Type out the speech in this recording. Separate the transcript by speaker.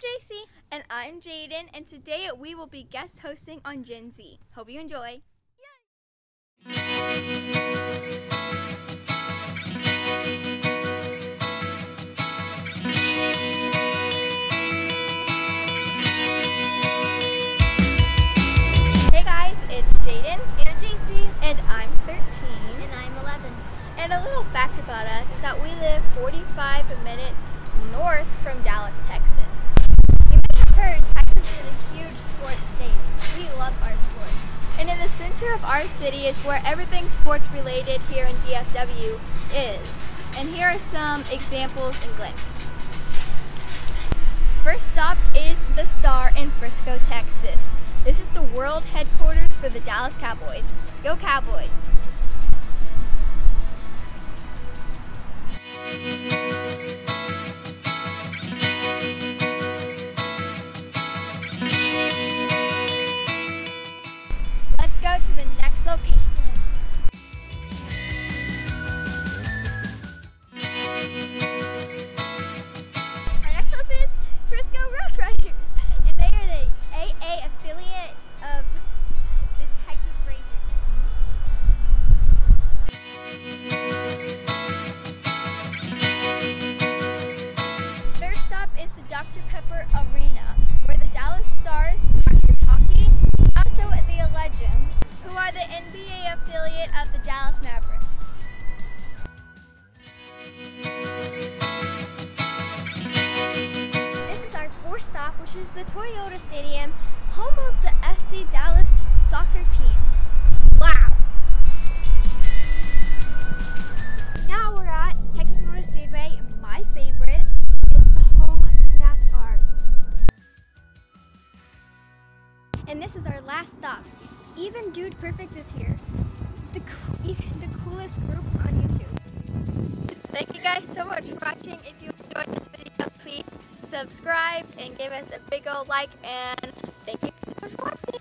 Speaker 1: Jaci. And I'm Jaden, and today we will be guest hosting on Gen Z. Hope you enjoy. Hey guys, it's Jaden,
Speaker 2: And Jaci.
Speaker 1: and I'm 13.
Speaker 2: And I'm 11.
Speaker 1: And a little fact about us is that we live 45 minutes north from Dallas, Texas. Center of our city is where everything sports related here in DFW is. And here are some examples and glimpses. First stop is the Star in Frisco, Texas. This is the world headquarters for the Dallas Cowboys. Go Cowboys! To the next location. Our next stop is Frisco Rough Riders, and they are the AA affiliate of the Texas Rangers. Third stop is the Dr. Pepper Arena, where the Dallas Stars NBA affiliate of the Dallas Mavericks.
Speaker 2: This is our fourth stop, which is the Toyota Stadium, home of the FC Dallas soccer team. Wow! Now we're at Texas Motor Speedway, my favorite. It's the home to NASCAR. And this is our last stop. Even Dude Perfect is here. The, the coolest group on YouTube.
Speaker 1: Thank you guys so much for watching. If you enjoyed this video, please subscribe and give us a big old like. And thank you so much for watching.